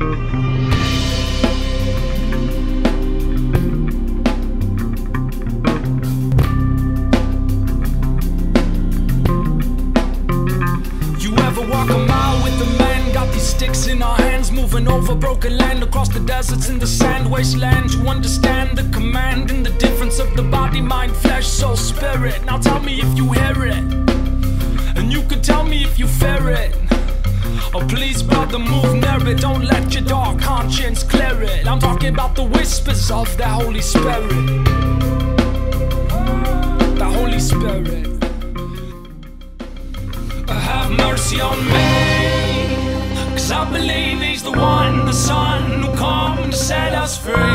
You ever walk a mile with a man? Got these sticks in our hands, moving over broken land, across the deserts in the sand wasteland. To understand the command and the difference of the body, mind, flesh, soul, spirit. Now tell me if you hear it, and you can tell me if you fear it. Oh, please, brother, move near it. Don't let your dark conscience clear it. I'm talking about the whispers of the Holy Spirit. The Holy Spirit. Have mercy on me. Cause I believe He's the one, the Son, who come to set us free.